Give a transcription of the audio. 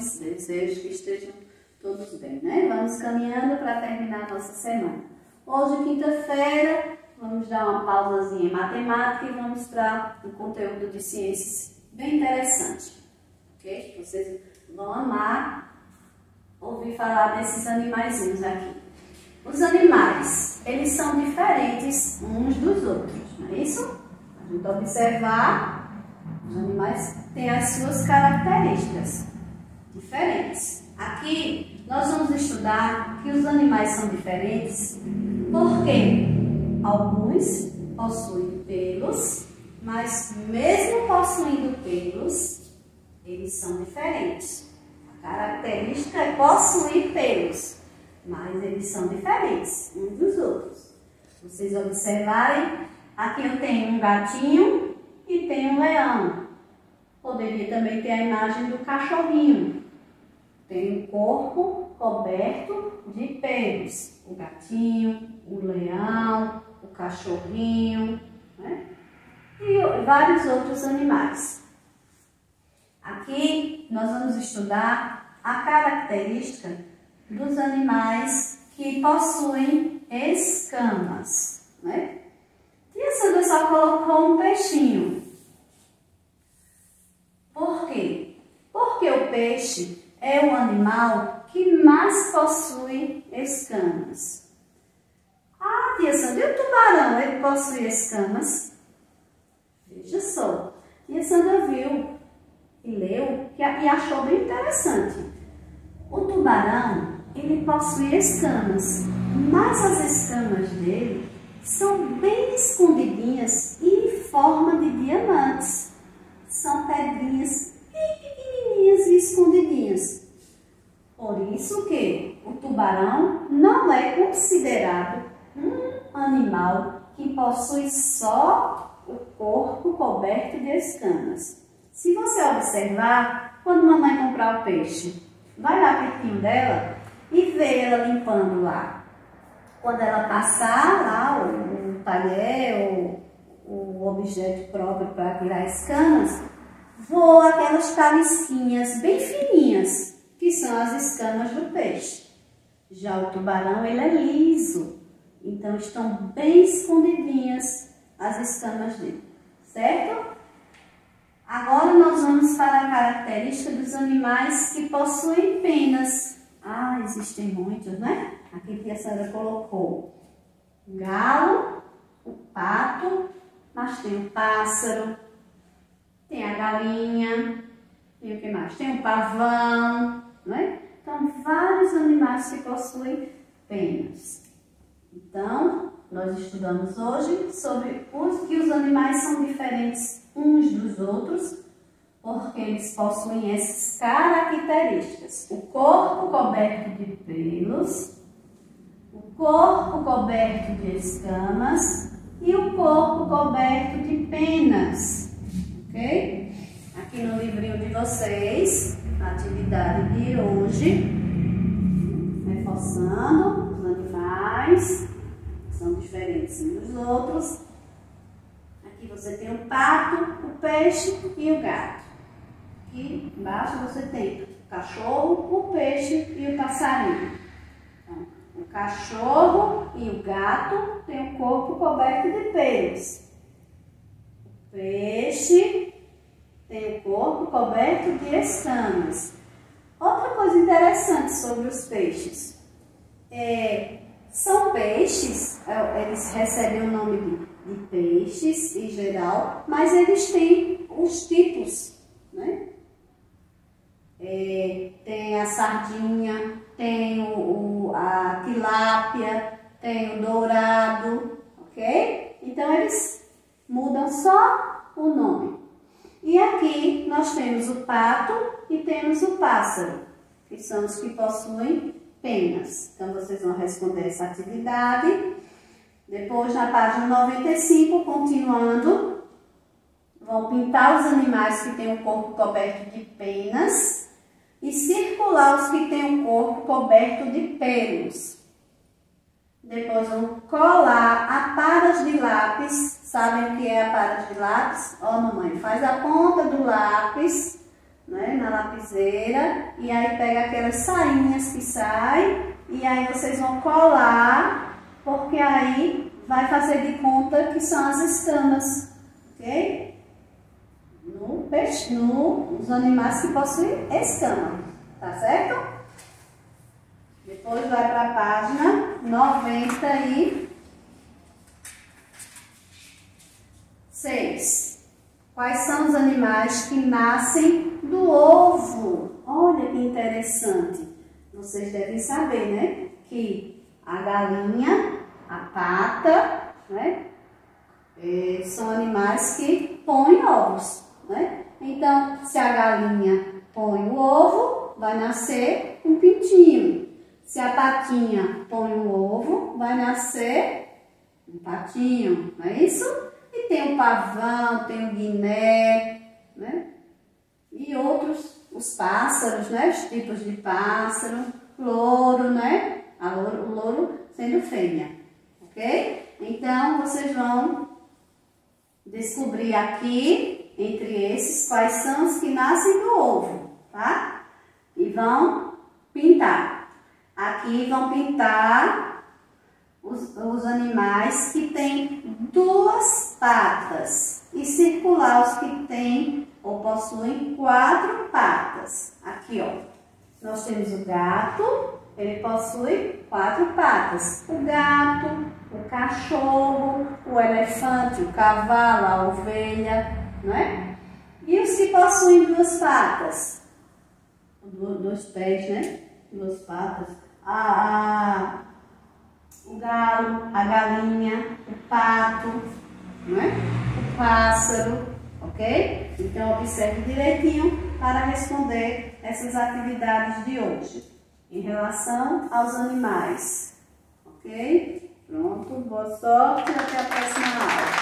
Desejo que estejam todos bem, né? Vamos caminhando para terminar a nossa semana. Hoje, quinta-feira, vamos dar uma pausazinha em matemática e vamos para o conteúdo de ciências bem interessante, ok? Vocês vão amar ouvir falar desses animaizinhos aqui. Os animais, eles são diferentes uns dos outros, não é isso? A gente observar, os animais têm as suas características diferentes. Aqui, nós vamos estudar que os animais são diferentes porque alguns possuem pelos, mas mesmo possuindo pelos, eles são diferentes. A característica é possuir pelos, mas eles são diferentes uns dos outros. Vocês observarem, aqui eu tenho um gatinho e tenho um leão. Poderia também ter a imagem do cachorrinho. Tem o corpo coberto de pelos. O gatinho, o leão, o cachorrinho, né? e vários outros animais. Aqui nós vamos estudar a característica dos animais que possuem escamas. Né? Tia Sandra só colocou um peixinho. Por quê? Porque o peixe é o animal que mais possui escamas. Ah, tia Sandra, e o tubarão, ele possui escamas? Veja só, tia Sandra viu e leu e achou bem interessante. O tubarão, ele possui escamas, mas as escamas dele são bem escondidinhas e em forma de diamantes. São pedrinhas escondidinhas. Por isso que o tubarão não é considerado um animal que possui só o corpo coberto de escamas. Se você observar, quando mamãe comprar o peixe, vai lá pertinho dela e vê ela limpando lá. Quando ela passar lá o, o ou o objeto próprio para tirar escamas, voam aquelas calisquinhas bem fininhas, que são as escamas do peixe. Já o tubarão, ele é liso, então estão bem escondidinhas as escamas dele, certo? Agora nós vamos para a característica dos animais que possuem penas. Ah, existem muitos, né? Aqui que a senhora colocou o galo, o pato, mas tem o pássaro, tem a galinha, tem o que mais? Tem o pavão, não é? Então, vários animais que possuem penas. Então, nós estudamos hoje sobre os que os animais são diferentes uns dos outros, porque eles possuem essas características. O corpo coberto de pelos, o corpo coberto de escamas e o corpo coberto de penas, ok? Aqui no livrinho de vocês, a atividade de hoje, reforçando os animais, são diferentes uns dos outros. Aqui você tem o pato, o peixe e o gato. Aqui embaixo você tem o cachorro, o peixe e o passarinho. Então, o cachorro e o gato têm o corpo coberto de pelos. Peixe tem o corpo coberto de escamas. Outra coisa interessante sobre os peixes é são peixes, é, eles recebem o nome de, de, peixes em geral, mas eles têm os tipos, né? É, tem a sardinha, tem o, o, a tilápia, tem o dourado, ok? Então eles mudam só o nome. E aqui nós temos o pato e temos o pássaro, que são os que possuem penas. Então, vocês vão responder essa atividade. Depois, na página 95, continuando, vão pintar os animais que têm o corpo coberto de penas e circular os que têm o corpo coberto de pelos. Depois vão colar a paras de lápis. Sabem o que é a paras de lápis? Ó, oh, mamãe, faz a ponta do lápis né, na lapiseira e aí pega aquelas sainhas que saem e aí vocês vão colar, porque aí vai fazer de conta que são as escamas, ok? No peixe, no, nos animais que possuem escama, tá certo? Depois vai para a página 96. Quais são os animais que nascem do ovo? Olha que interessante. Vocês devem saber, né? Que a galinha, a pata, né? É, são animais que põem ovos, né? Então, se a galinha põe o ovo, vai nascer um pintinho. Se a patinha põe o ovo, vai nascer um patinho, não é isso? E tem o pavão, tem o guiné, né? E outros, os pássaros, né? Os tipos de pássaro, louro, né? A louro, o louro sendo fêmea, ok? Então, vocês vão descobrir aqui, entre esses, quais são os que nascem do ovo, tá? E vão pintar. Aqui vão pintar os, os animais que têm duas patas e circular os que têm ou possuem quatro patas. Aqui, ó, nós temos o gato, ele possui quatro patas. O gato, o cachorro, o elefante, o cavalo, a ovelha, não é? E os que possuem duas patas? Dois pés, né? Duas patas a, a, o galo, a galinha, o pato, não é? o pássaro, ok? Então, observe direitinho para responder essas atividades de hoje em relação aos animais, ok? Pronto, boa sorte e até a próxima aula.